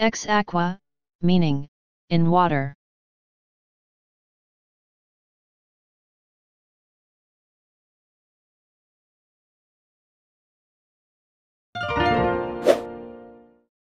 Ex aqua, meaning, in water.